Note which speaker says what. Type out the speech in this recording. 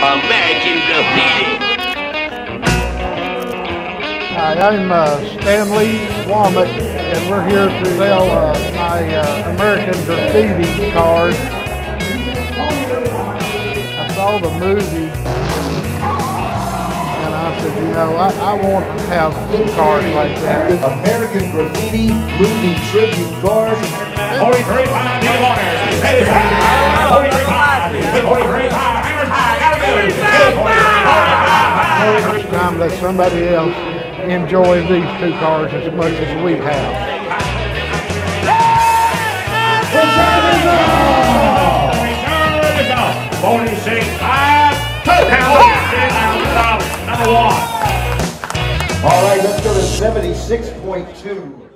Speaker 1: American Graffiti.
Speaker 2: Hi, I'm uh, Stan Lee Womack, and we're here to sell uh, my uh, American Graffiti cars. I saw the movie, and I said, you know, I, I want to have some cars like that.
Speaker 3: American Graffiti movie tribute cars.
Speaker 4: 43 pound deal orders. 43 45
Speaker 2: It's time that somebody else enjoys these two cars as much as we have.
Speaker 4: Return of the dog. 46 5. Number one.
Speaker 3: All right, let's go to 76.2.